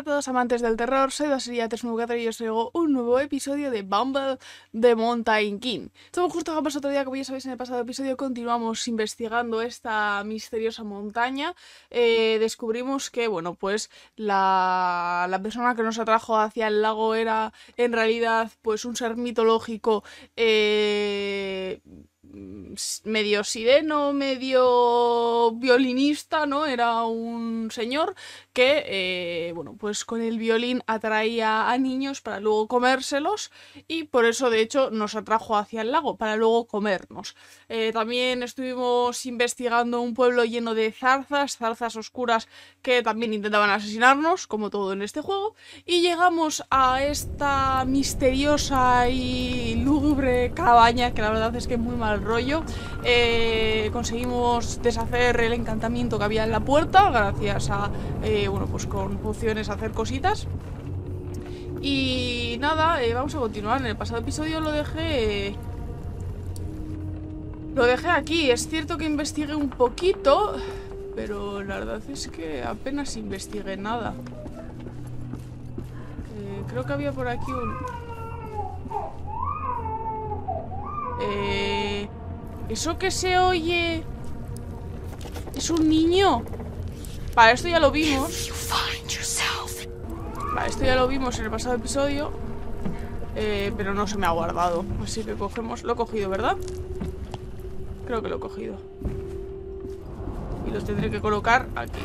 a todos amantes del terror, soy Basilia Tesnugator y os traigo un nuevo episodio de Bumble de Mountain King. Estamos justo a otro día, como ya sabéis en el pasado episodio, continuamos investigando esta misteriosa montaña. Eh, descubrimos que, bueno, pues la, la, persona que nos atrajo hacia el lago era en realidad pues un ser mitológico eh, medio sireno, medio violinista, ¿no? Era un señor que, eh, bueno, pues con el violín atraía a niños para luego comérselos y por eso, de hecho, nos atrajo hacia el lago, para luego comernos. Eh, también estuvimos investigando un pueblo lleno de zarzas, zarzas oscuras que también intentaban asesinarnos, como todo en este juego, y llegamos a esta misteriosa y lúgubre cabaña que la verdad es que es muy mal rollo. Eh, conseguimos deshacer el encantamiento que había en la puerta gracias a, eh, bueno, pues con pociones hacer cositas. Y nada, eh, vamos a continuar. En el pasado episodio lo dejé... Lo dejé aquí. Es cierto que investigué un poquito, pero la verdad es que apenas investigué nada. creo que había por aquí un... Eh... ¿Eso que se oye? ¿Es un niño? Vale, esto ya lo vimos Vale, esto ya lo vimos en el pasado episodio eh, Pero no se me ha guardado Así que cogemos... Lo he cogido, ¿verdad? Creo que lo he cogido Y lo tendré que colocar aquí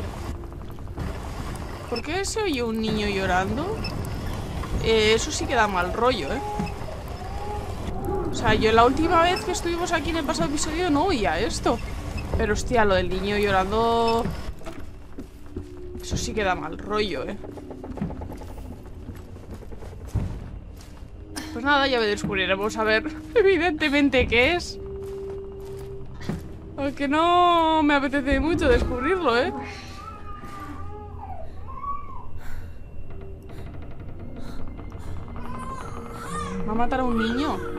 ¿Por qué se oye un niño llorando? Eh, eso sí que da mal rollo, ¿eh? O sea, yo la última vez que estuvimos aquí en el pasado episodio no oía esto. Pero hostia, lo del niño llorando... Eso sí que da mal rollo, ¿eh? Pues nada, ya me descubriremos a ver evidentemente qué es. Aunque no me apetece mucho descubrirlo, ¿eh? ¿Va a matar a un niño?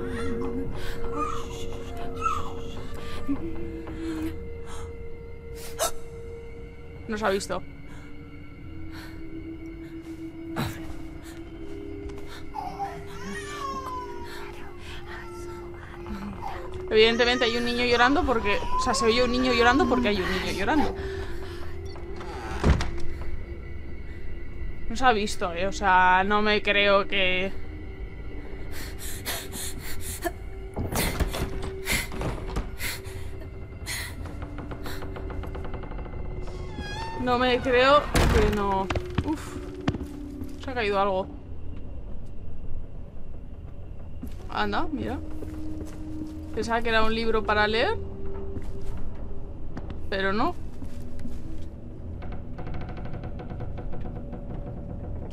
Nos ha visto. Evidentemente hay un niño llorando porque... O sea, se oye un niño llorando porque hay un niño llorando. Nos ha visto, eh. O sea, no me creo que... No me creo que no... Uf. Se ha caído algo. Anda, mira. Pensaba que era un libro para leer. Pero no.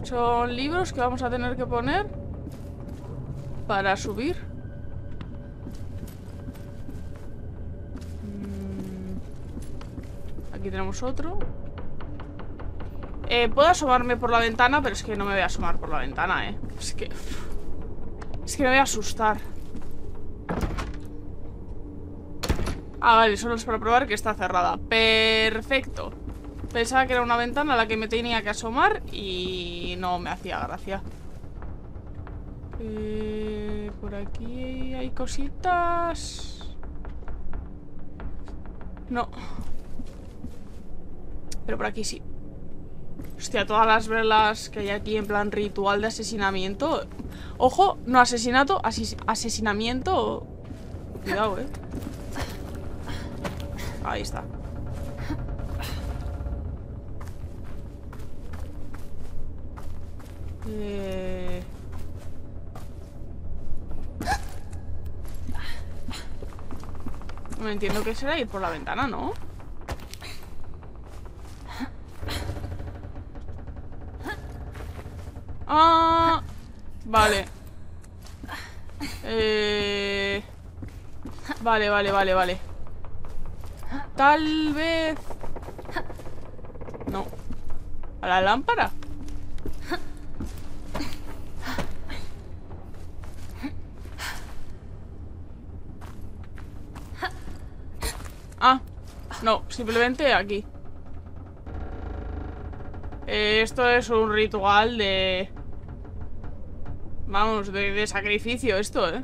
Son libros que vamos a tener que poner para subir. Mm. Aquí tenemos otro. Eh, puedo asomarme por la ventana, pero es que no me voy a asomar por la ventana, eh. Es que... Es que me voy a asustar. Ah, vale, solo es para probar que está cerrada. Perfecto. Pensaba que era una ventana a la que me tenía que asomar y no me hacía gracia. Eh, por aquí hay cositas. No. Pero por aquí sí. Hostia, todas las velas que hay aquí en plan ritual de asesinamiento. Ojo, no asesinato, asesinamiento. Cuidado, eh. Ahí está. Eh... No entiendo qué será ir por la ventana, ¿no? Ah, vale. Eh... Vale, vale, vale, vale. Tal vez... No. ¿A la lámpara? Ah, no, simplemente aquí. Esto es un ritual de... Vamos, de, sacrificio esto, ¿eh?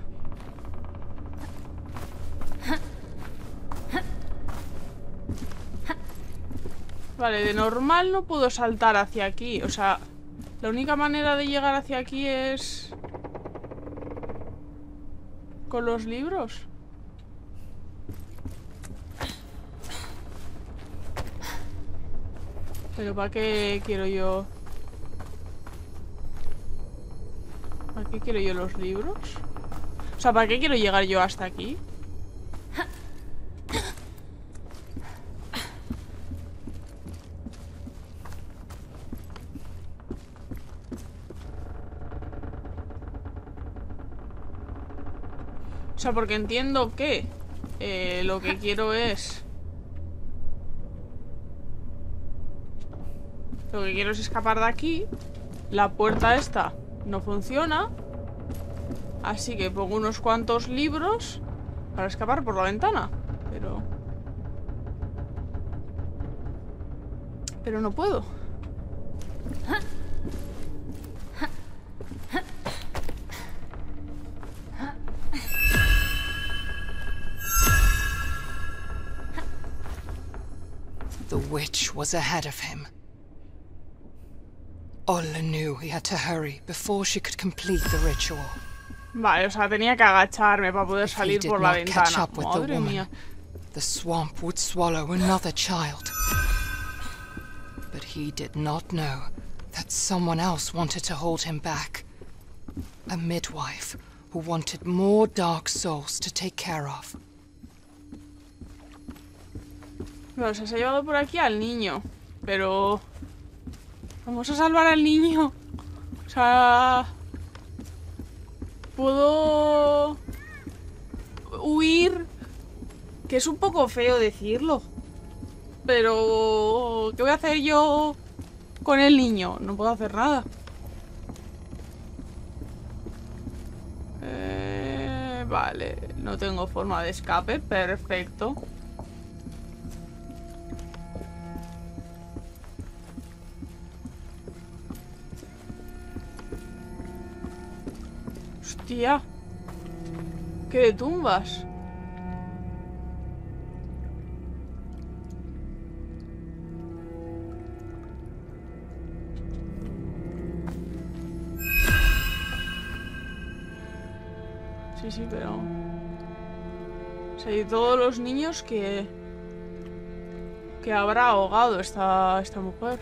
Vale, de normal no puedo saltar hacia aquí. O sea, la única manera de llegar hacia aquí es... Con los libros. Pero ¿para qué quiero yo...? Qué quiero yo los libros? O sea, ¿para qué quiero llegar yo hasta aquí? O sea, porque entiendo que eh, lo que quiero es... Lo que quiero es escapar de aquí. La puerta esta no funciona. Así que pongo unos cuantos libros para escapar por la ventana. Pero... Pero no puedo. The witch was ahead of him. Ola knew he had to hurry before she could complete the ritual. Vale, o sea, tenía que agacharme para poder salir por la not catch ventana. up with the woman, mía. the swamp would swallow another child. But he did not know that someone else wanted to hold him back. A midwife who wanted more dark souls to take care of. Bueno, se ha llevado por aquí al niño. Pero... Vamos a salvar al niño. O sea... Puedo... Huir. Que es un poco feo decirlo. Pero... ¿Qué voy a hacer yo con el niño? No puedo hacer nada. Eh, vale, no tengo forma de escape. Perfecto. Hostia. ¿Qué tumbas? Sí, sí, pero... O sea, y todos los niños que... Que habrá ahogado esta, esta mujer.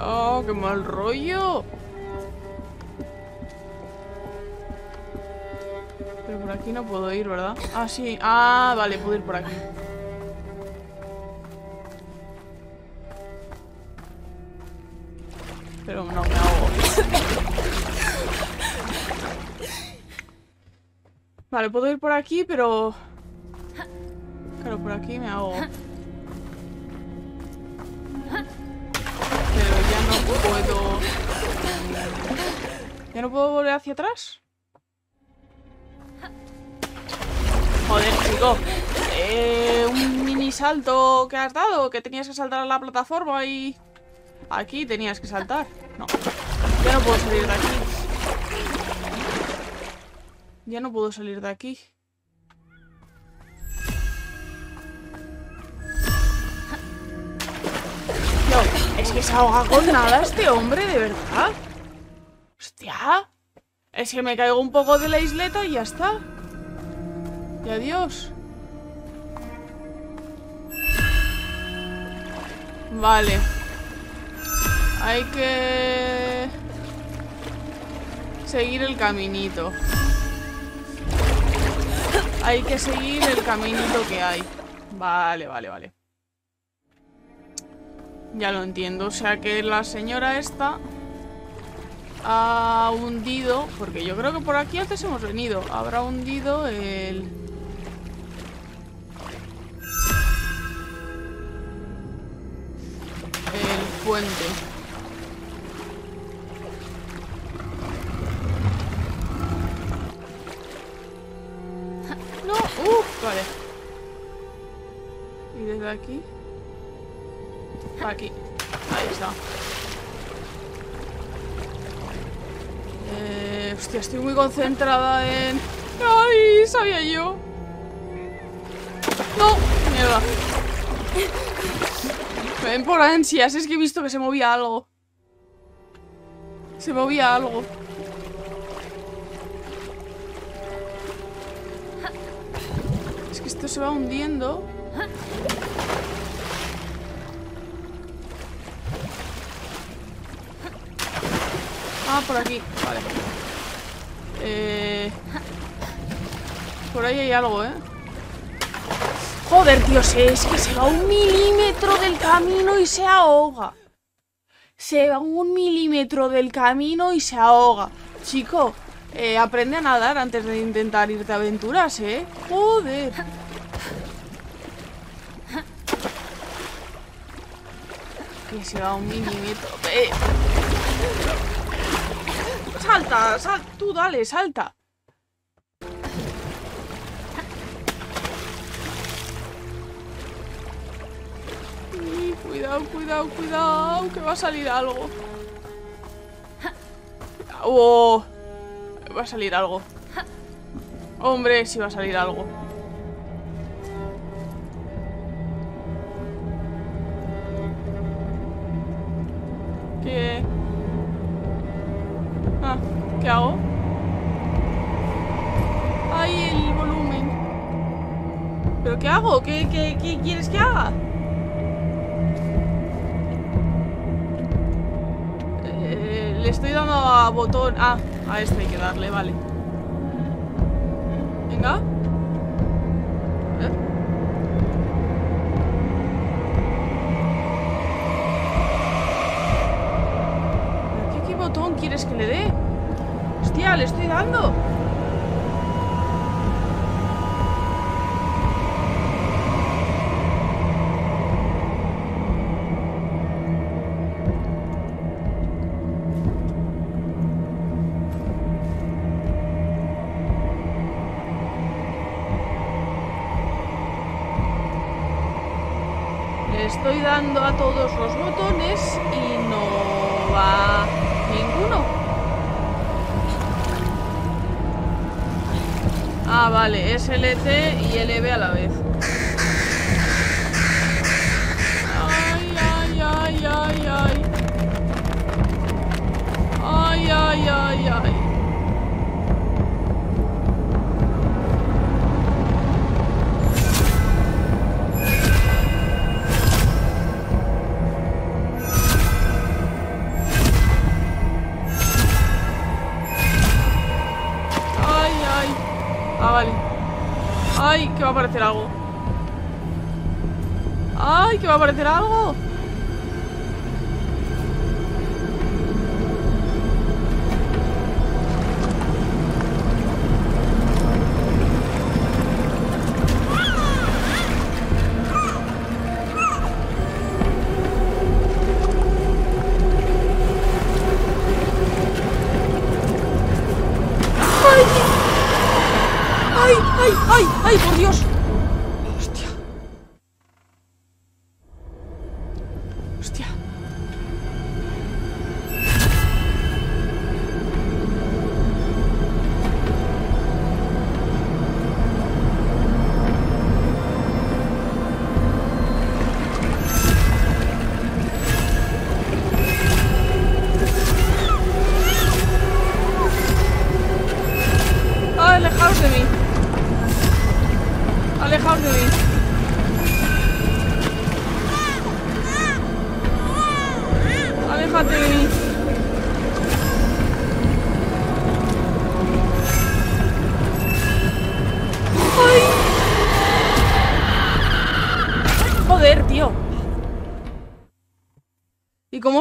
Hostia, qué mal rollo. Pero por aquí no puedo ir, ¿verdad? Ah, sí. Ah, vale, puedo ir por aquí. Pero no me ahogo. Vale, puedo ir por aquí, pero... Claro, por aquí me ahogo. Puedo... ¿Ya no puedo volver hacia atrás? Joder, chico. Eh, un mini salto que has dado, que tenías que saltar a la plataforma y... Aquí tenías que saltar. No. Ya no puedo salir de aquí. Ya no puedo salir de aquí. Que se ahoga con nada este hombre, de verdad. Hostia. Es que me caigo un poco de la isleta y ya está. Y adiós. Vale. Hay que... Seguir el caminito. Hay que seguir el caminito que hay. Vale, vale, vale. Ya lo entiendo, o sea que la señora esta ha hundido, porque yo creo que por aquí antes hemos venido, habrá hundido el... El puente. No, uff, vale. Y desde aquí... Aquí. Ahí está. Eh, hostia, estoy muy concentrada en... ¡Ay! Sabía yo. ¡No! Mierda. Ven por ansias. Es que he visto que se movía algo. Se movía algo. Es que esto se va hundiendo. Ah, por aquí. Vale. Eh... Por ahí hay algo, ¿eh? Joder, tío, es que se va un milímetro del camino y se ahoga. Se va un milímetro del camino y se ahoga. Chico, eh, aprende a nadar antes de intentar irte a aventuras, ¿eh? Joder. Que se va un milímetro. Eh. Salta, salta, tú dale, salta. cuidado, cuidado, cuidado, que va a salir algo. Oh, va a salir algo. Hombre, sí va a salir algo. ¿Qué? Ah, ¿qué hago? Ahí el volumen. ¿Pero qué hago? ¿Qué, quieres que haga? le estoy dando a botón... Ah, a este hay que darle, vale. Venga. Quieres que le dé? Hostia, le estoy dando. estoy dando a todos los botones y no va ninguno. Ah, vale, es LT y LB a la vez. Ay, ay, ay, ay, ay. Ay, ay, ay, ay. Va a aparecer algo. ¡Ay! Que va a aparecer algo. ¡Ay, por Dios!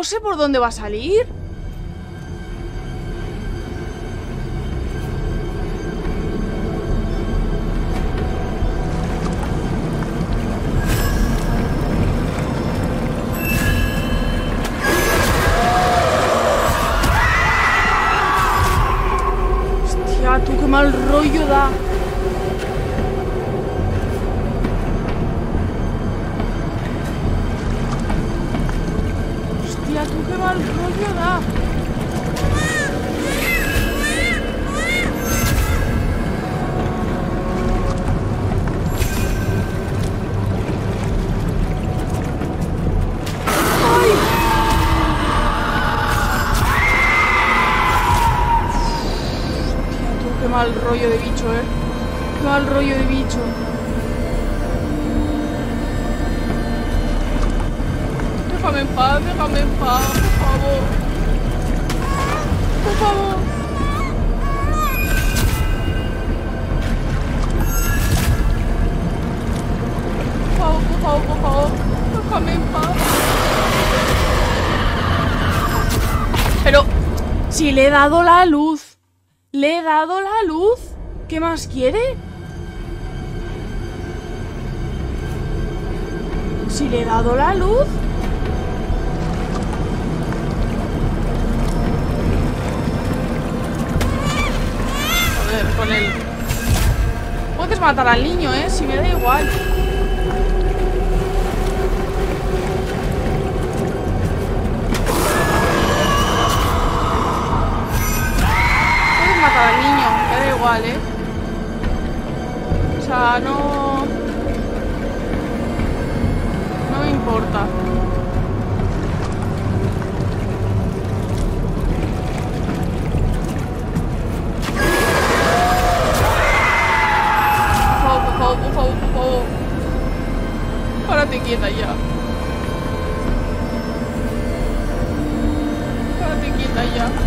Sé por dónde va a salir? Tú qué mal rollo da. ¡Ay! Le he dado la luz. Le he dado la luz. ¿Qué más quiere? Si le he dado la luz. Joder, con el... Puedes matar al niño, ¿eh? Si me da igual. Igual, ¿eh? O sea, no... No me importa. Por favor, por favor, por favor, ya. Ya.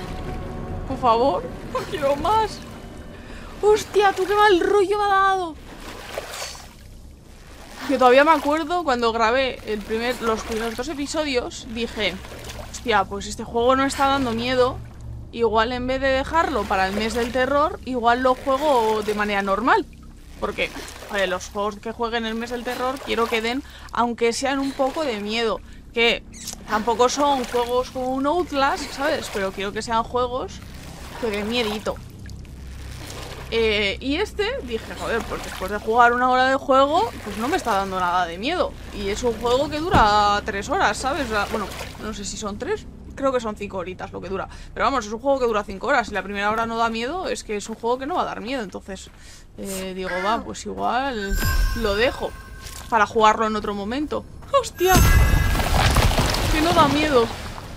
favor, no quiero más. ¡Hostia, tú qué mal rollo me ha dado! Que todavía me acuerdo cuando grabé el primer, los primeros dos episodios, dije, hostia, pues este juego no está dando miedo. Igual en vez de dejarlo para el mes del terror, igual lo juego de manera normal. Porque joder, los juegos que jueguen el mes del terror quiero que den, aunque sean un poco de miedo. Que tampoco son juegos como un Outlast, ¿sabes? Pero quiero que sean juegos que den miedito. Eh, y este, dije, joder, pues después de jugar una hora de juego, pues no me está dando nada de miedo. Y es un juego que dura tres horas, ¿sabes? Bueno, no sé si son tres, creo que son cinco horitas lo que dura. Pero vamos, es un juego que dura cinco horas. Si la primera hora no da miedo, es que es un juego que no va a dar miedo. Entonces, eh, digo, va, pues igual lo dejo para jugarlo en otro momento. ¡Hostia! Que no da miedo.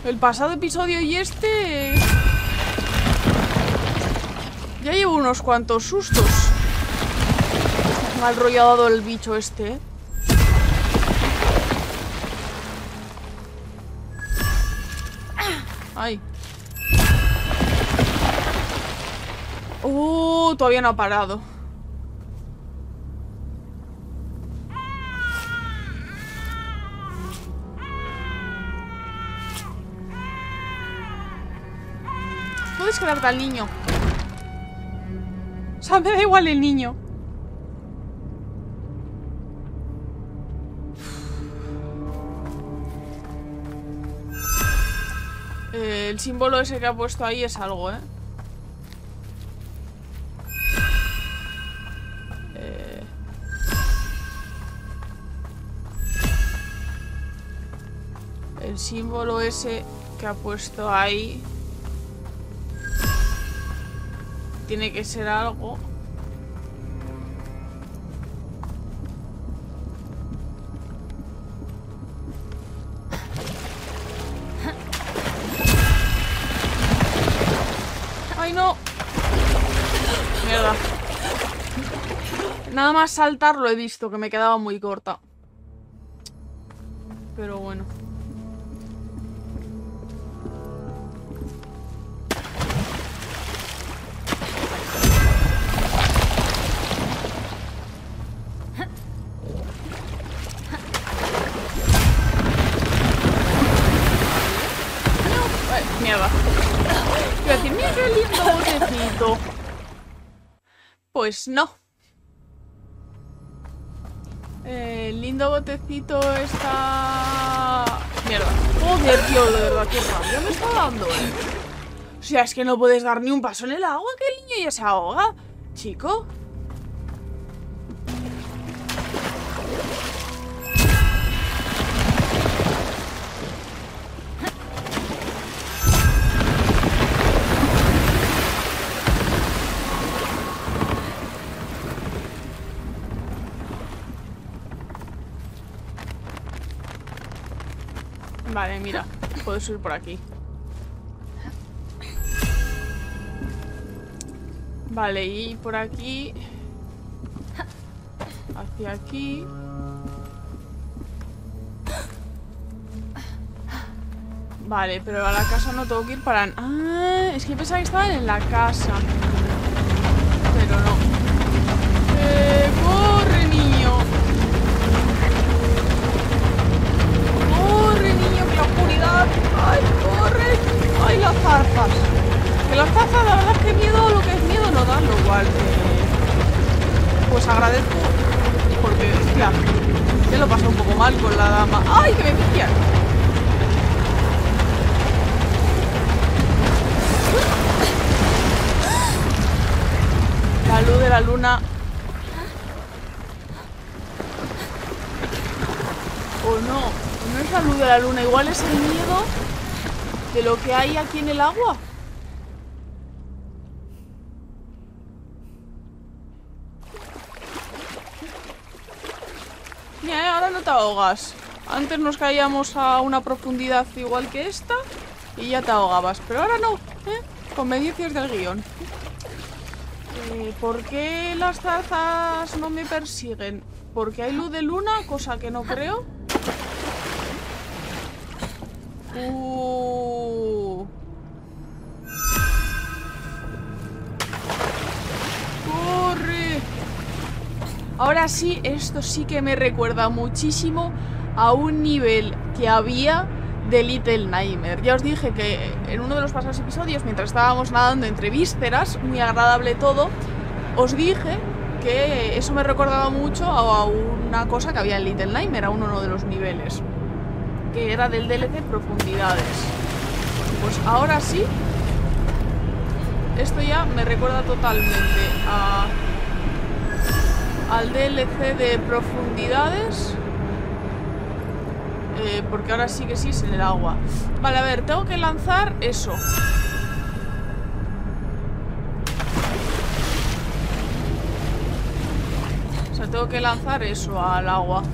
El pasado episodio y este... Ya llevo unos cuantos sustos. Mal ha el bicho este. Ay. Uh, todavía no ha parado. Puedes quedarte al niño. Sea, me da igual el niño. Eh, el símbolo ese que ha puesto ahí es algo, ¿eh? Eh. El símbolo ese que ha puesto ahí tiene que ser algo. ¡Ay, no! Mierda. Nada más saltar lo he visto, que me quedaba muy corta. Pero bueno. Pues no. El lindo botecito está... Mierda. Joder, tío, de verdad, qué rabia me está dando, eh. O sea, es que no puedes dar ni un paso en el agua, que el niño ya se ahoga. Chico. Vale, mira, puedo subir por aquí. Vale, y por aquí... Hacia aquí... Vale, pero a la casa no tengo que ir para... Ah, es que pensaba que estaban en la casa. Las zarzas. Que las zarzas, la verdad es que miedo, lo que es miedo no dan, lo cual que... Pues agradezco. Porque, hostia, ya lo pasé un poco mal con la dama. ¡Ay, que me pillan! La luz de la luna. O no, no es la luz de la luna, igual es el miedo de lo que hay aquí en el agua. Mira, eh, ahora no te ahogas. Antes nos caíamos a una profundidad igual que esta y ya te ahogabas. Pero ahora no, ¿eh? Conveniencias del guion. Eh, ¿Por qué las zarzas no me persiguen? ¿Porque hay luz de luna? Cosa que no creo. Uh. ¡Corre! Ahora sí, esto sí que me recuerda muchísimo a un nivel que había de Little Nightmare. Ya os dije que en uno de los pasados episodios, mientras estábamos nadando entre vísceras, muy agradable todo, os dije que eso me recordaba mucho a una cosa que había en Little Nightmare, a uno de los niveles, que era del DLC Profundidades. Pues ahora sí, esto ya me recuerda totalmente a, al DLC de Profundidades. Eh, porque ahora sí que sí es en el agua. Vale, a ver, tengo que lanzar eso. O sea, tengo que lanzar eso al agua.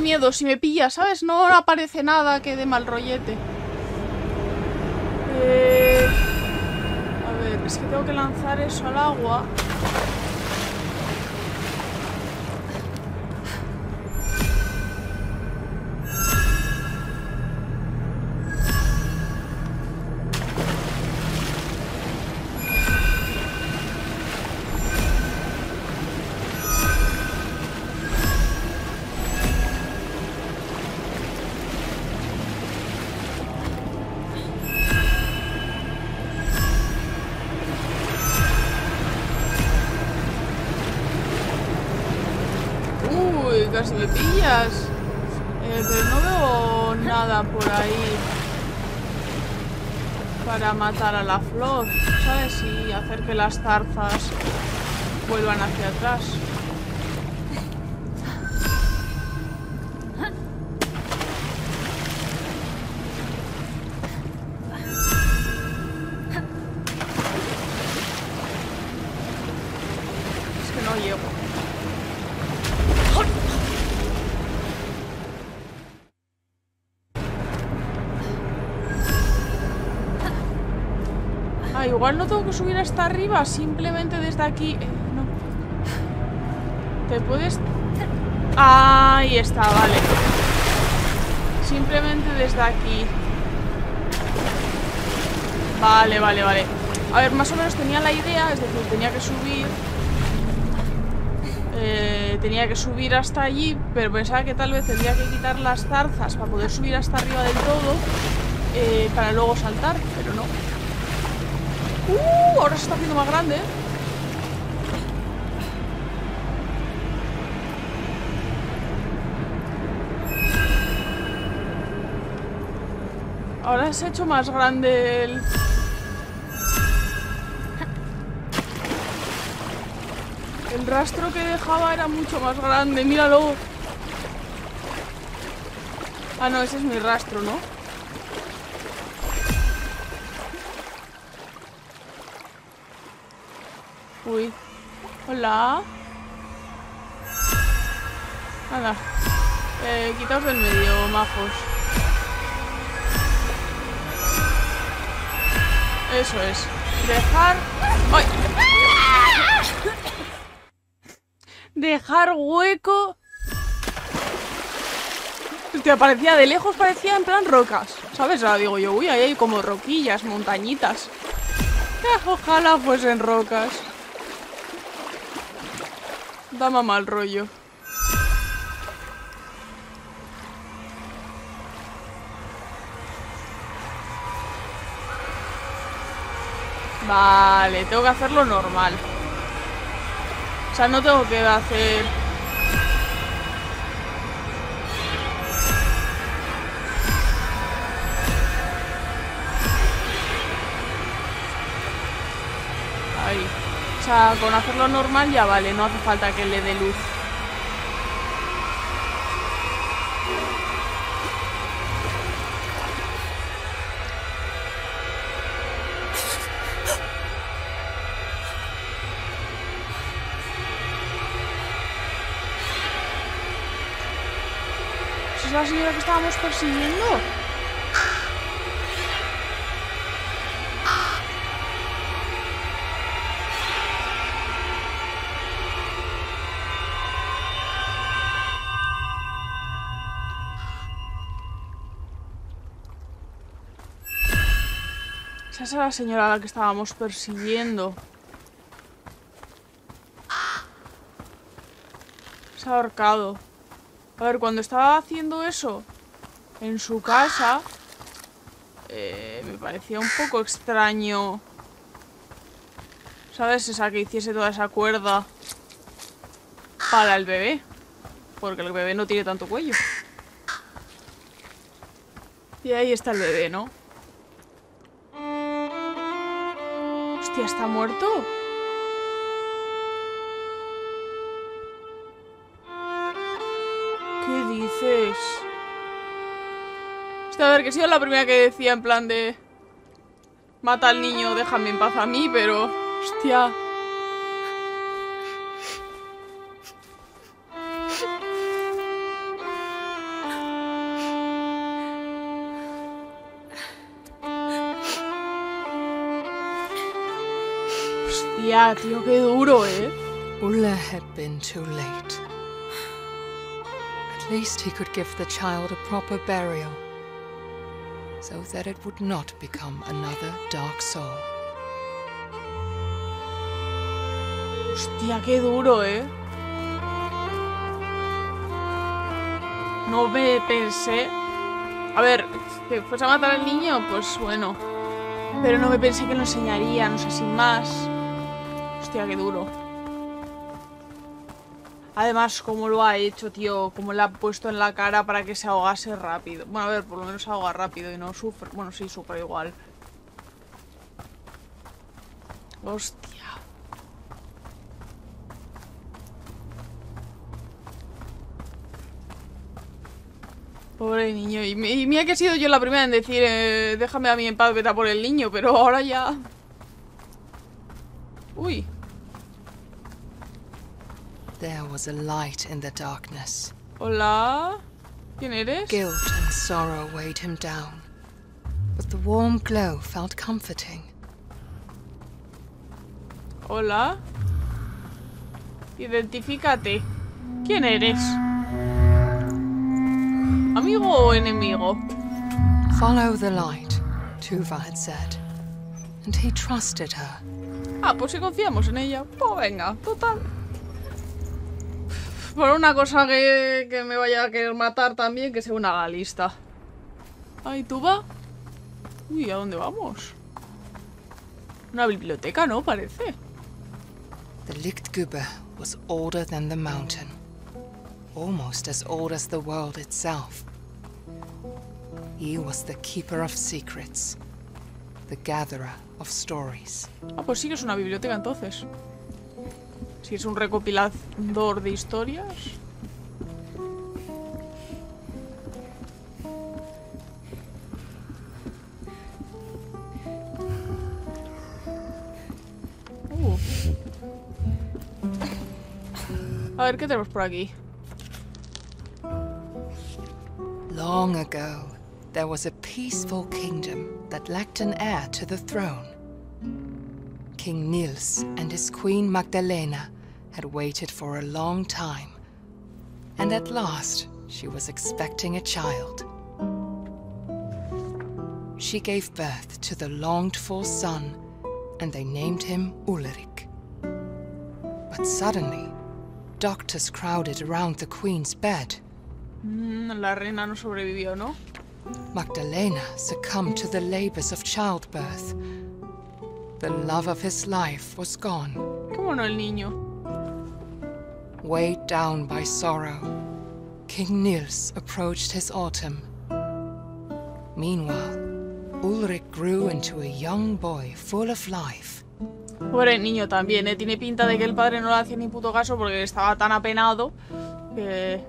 Miedo si me pilla, ¿sabes? No aparece nada que dé mal rollete. Eh... A ver, es que tengo que lanzar eso al agua. Para matar a la flor, ¿sabes? Y hacer que las zarzas vuelvan hacia atrás. Igual no tengo que subir hasta arriba, simplemente desde aquí. Eh, no. ¿Te puedes...? Ahí está, vale. Simplemente desde aquí. Vale, vale, vale. A ver, más o menos tenía la idea, es decir, tenía que subir... Eh, tenía que subir hasta allí, pero pensaba que tal vez tendría que quitar las zarzas para poder subir hasta arriba del todo, eh, para luego saltar, pero no. ¡Uh! Ahora se está haciendo más grande. Ahora se ha hecho más grande el... El rastro que dejaba era mucho más grande, míralo. Ah, no, ese es mi rastro, ¿no? Uy. Hola. Nada. Eh, quitaos del medio, majos. Eso es. Dejar... ¡Ay! Dejar hueco... Hostia, parecía de lejos, parecía en plan rocas. ¿Sabes? Ahora digo yo, uy, ahí hay como roquillas, montañitas. Eh, ojalá fuesen rocas. Da mal rollo. Vale, tengo que hacerlo normal. O sea, no tengo que hacer... sea, con hacerlo normal ya vale, no hace falta que le dé luz. ¿Esa es la señora que estábamos persiguiendo? Esa es la señora a la que estábamos persiguiendo. Se ha ahorcado. A ver, cuando estaba haciendo eso en su casa, eh, me parecía un poco extraño. ¿Sabes? Esa que hiciese toda esa cuerda para el bebé. Porque el bebé no tiene tanto cuello. Y ahí está el bebé, ¿no? Hostia, ¿está muerto? ¿Qué dices? Hostia, a ver, que he sido la primera que decía en plan de... Mata al niño, déjame en paz a mí, pero... Hostia. Hostia, tío, qué duro, ¿eh? Ulla had been too late. At least he could give the child a proper burial, so that it would not become another dark soul. Hostia, qué duro, ¿eh? No me pensé... A ver, que fuese a matar al niño, pues bueno. Pero no me pensé que lo enseñaría, no sé, sin más. Hostia, qué duro. Además, cómo lo ha hecho, tío. Cómo le ha puesto en la cara para que se ahogase rápido. Bueno, a ver, por lo menos ahoga rápido y no sufre. Bueno, sí, sufre igual. Hostia. Pobre niño. Y, mi- y mira que he sido yo la primera en decir, eh, déjame a mí en paz, vete por el niño, pero ahora ya... was a light in the darkness. Hola. ¿Quién eres? Guilt and sorrow weighed him down, but the warm glow felt comforting. Hola. Identifícate. ¿Quién eres? ¿Amigo o enemigo? Follow the light, Tuva had said. And he trusted her. Ah, pues si confiamos en ella. Pues venga, total. Por una cosa que, que me vaya a querer matar también, que sea una galista. Ay, ¿Tuva? Uy, ¿a dónde vamos? Una biblioteca, ¿no? Parece. The Lichtgübe was older than the mountain, almost as old as the world itself. He was the keeper of secrets, the gatherer of stories. Ah, pues sí que es una biblioteca entonces. Si es un recopilador de historias. Uh. A ver, ¿qué tenemos por aquí? Long ago, there was a peaceful kingdom that lacked an heir to the throne. King Niels and his queen Magdalena had waited for a long time, and at last she was expecting a child. She gave birth to the longed for son, and they named him Ulrich. But suddenly, doctors crowded around the queen's bed. Mm, la reina no sobrevivió, ¿no? Magdalena succumbed to the labors of childbirth. The love of his life was gone, ¿Cómo no el niño? weighed down by sorrow. King Niels approached his autumn. Meanwhile, Ulrich grew into a young boy full of life. Pobre niño también, ¿eh? Tiene pinta de que el padre no le hacía ni puto caso porque estaba tan apenado que...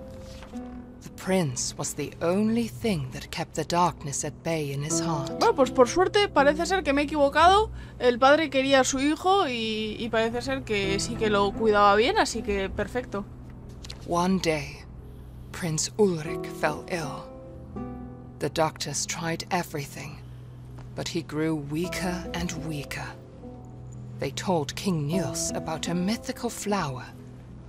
Prince was the only thing that kept the darkness at bay in his heart. Bueno, pues por suerte parece ser que me he equivocado. El padre quería a su hijo y, y parece ser que sí que lo cuidaba bien, así que perfecto. One day, Prince Ulrich fell ill. The doctors tried everything, but he grew weaker and weaker. They told King Niels about a mythical flower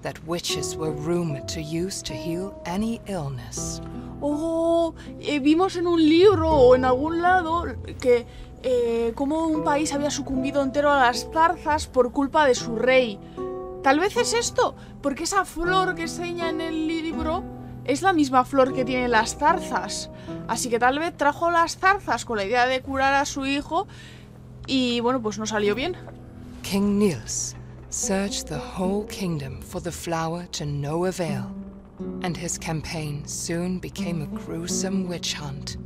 that witches were rumored to use to heal any illness. Oh, eh, vimos en un libro o en algún lado que eh, como un país había sucumbido entero a las zarzas por culpa de su rey. Tal vez es esto, porque esa flor que enseña en el libro es la misma flor que tienen las zarzas. Así que tal vez trajo las zarzas con la idea de curar a su hijo y bueno, pues no salió bien. King Niels searched the whole kingdom for the flower to no avail, and his campaign soon became a gruesome witch hunt.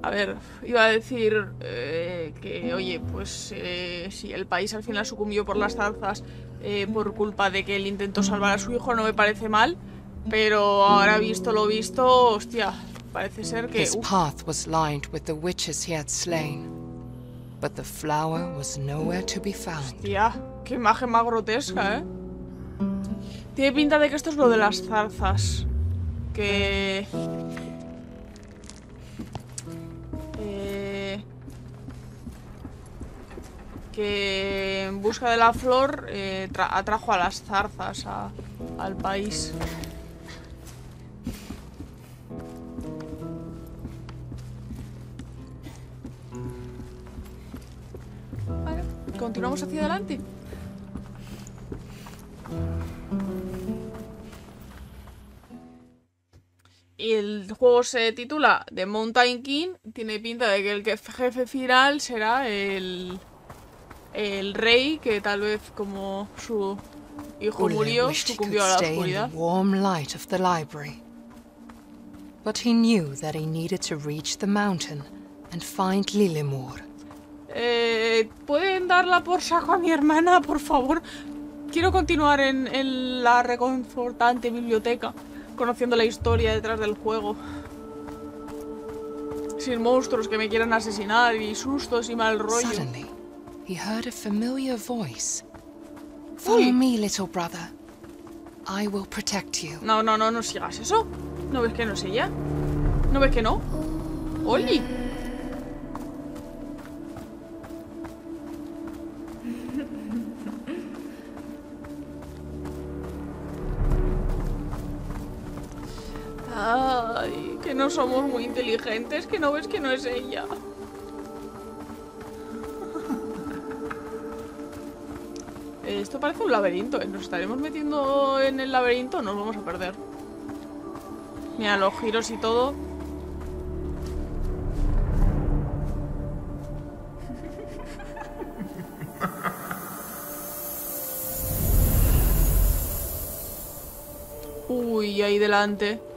A ver, iba a decir eh, que, oye, pues eh, si el país al final sucumbió por las zarzas eh, por culpa de que él intentó salvar a su hijo, no me parece mal. Pero ahora visto lo visto, hostia, parece ser que... His path was lined with the witches he had slain, but the flower was nowhere to be found. Hostia, qué imagen más grotesca, ¿eh? Tiene pinta de que esto es lo de las zarzas. Que... Eh, que en busca de la flor eh, tra- atrajo a las zarzas a- al país. Continuamos hacia adelante. El juego se titula The Mountain King. Tiene pinta de que el jefe final será el, el rey, que tal vez como su hijo murió, sucumbió a la oscuridad. But he knew that he needed to reach the mountain and find Lilimur. Eh, ¿Pueden darla por saco a mi hermana, por favor? Quiero continuar en, en la reconfortante biblioteca, conociendo la historia detrás del juego. Sin monstruos que me quieran asesinar y sustos y mal rollo. Suddenly, he heard a familiar voice. Follow me, little brother. I will protect you. No, no, no, no sigas eso. ¿No ves que no es ella? ¿No ves que no? ¡Oli! Ay, que no somos muy inteligentes, que no ves que no es ella. Esto parece un laberinto, ¿eh? Nos estaremos metiendo en el laberinto, nos vamos a perder. Mira, los giros y todo. Uy, ahí delante.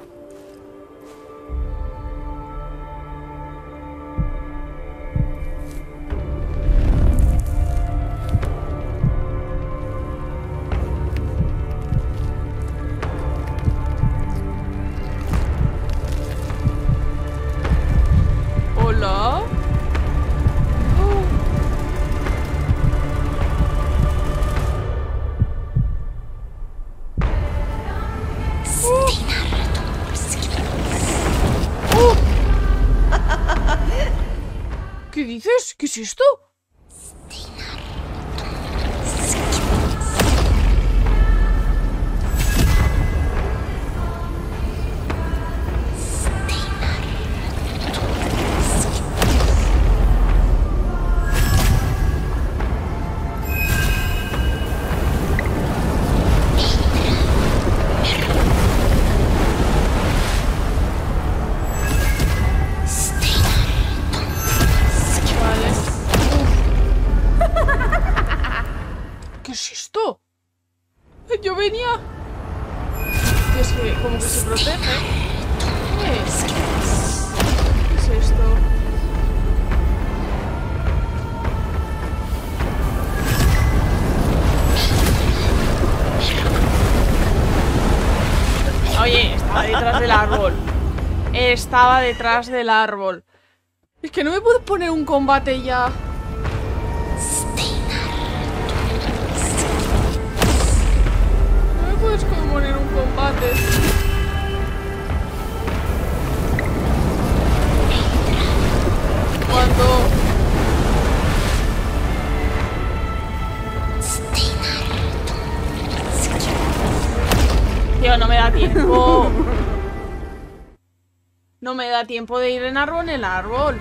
Como que se protege. ¿Qué es? ¿Qué es esto? Oye, estaba detrás del árbol. Estaba detrás del árbol. Es que no me puedo poner un combate ya. No me puedes poner un combate. Cuando... Tío, no me da tiempo. No me da tiempo de ir en árbol en el árbol.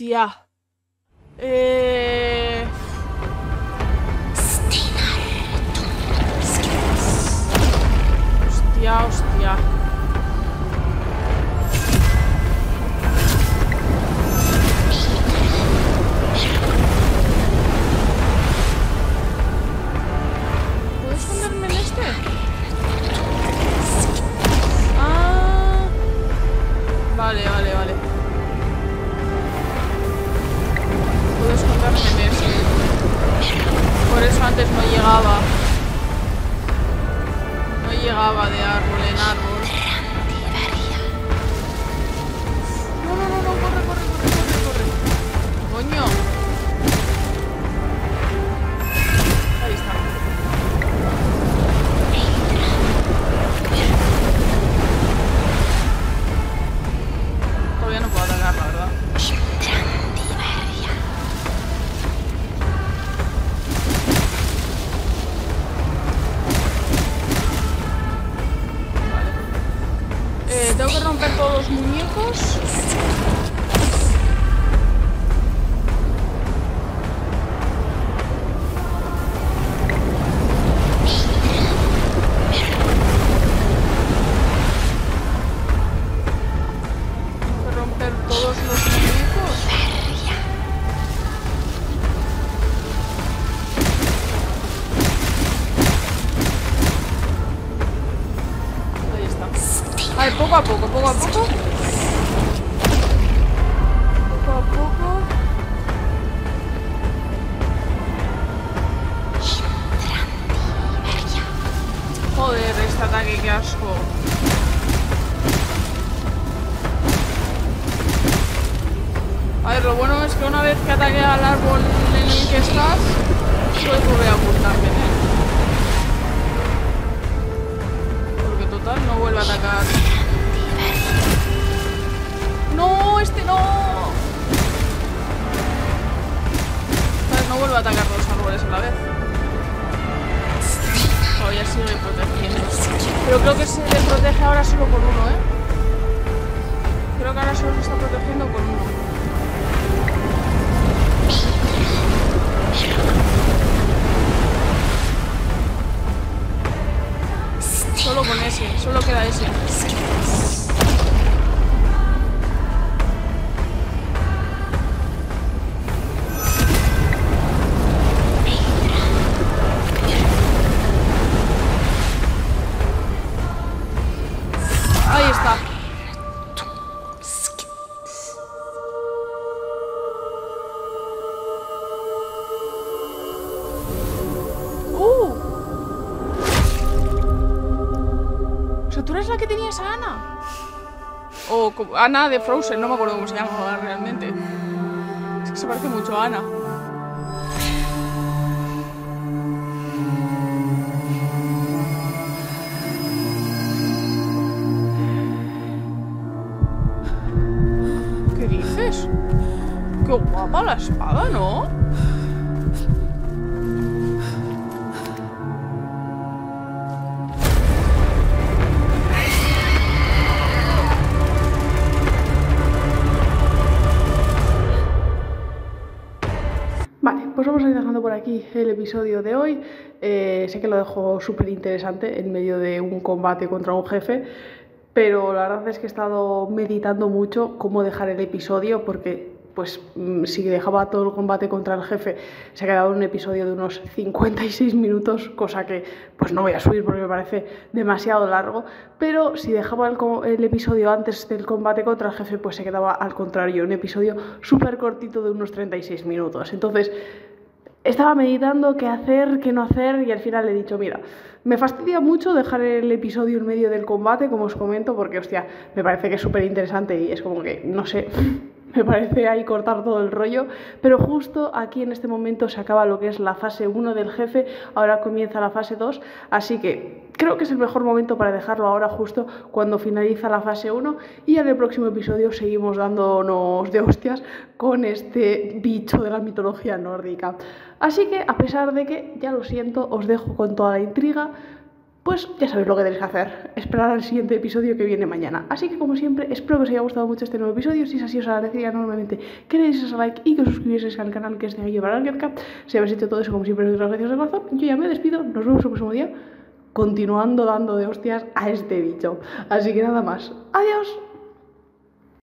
Hostia. Hostia. Eh... los muñecos. Se está protegiendo con uno. Ana de Frozen, no me acuerdo cómo se llama realmente. Es que se parece mucho a Ana. ¿Qué dices? Qué guapa la espada, ¿no? Por aquí el episodio de hoy. Eh, sé que lo dejo súper interesante en medio de un combate contra un jefe, pero la verdad es que he estado meditando mucho cómo dejar el episodio porque pues mm, si dejaba todo el combate contra el jefe se ha quedado un episodio de unos 56 minutos, cosa que pues no voy a subir porque me parece demasiado largo, pero si dejaba el episodio antes del combate contra el jefe pues se quedaba al contrario, un episodio súper cortito de unos 36 minutos. Entonces estaba meditando qué hacer, qué no hacer y al final he dicho, mira, me fastidia mucho dejar el episodio en medio del combate, como os comento, porque, hostia, me parece que es súper interesante y es como que, no sé, me parece ahí cortar todo el rollo, pero justo aquí en este momento se acaba lo que es la fase 1 del jefe, ahora comienza la fase 2, así que creo que es el mejor momento para dejarlo ahora justo cuando finaliza la fase 1 y en el próximo episodio seguimos dándonos de hostias con este bicho de la mitología nórdica. Así que a pesar de que, ya lo siento, os dejo con toda la intriga, pues ya sabéis lo que tenéis que hacer, esperar al siguiente episodio que viene mañana. Así que como siempre, espero que os haya gustado mucho este nuevo episodio. Si es así, os agradecería enormemente que le deis ese like y que os suscribieseis al canal que es de Guillo Barranquerca. Si habéis hecho todo eso, como siempre, os doy las gracias de corazón. Yo ya me despido, nos vemos el próximo día, continuando dando de hostias a este bicho. Así que nada más, adiós.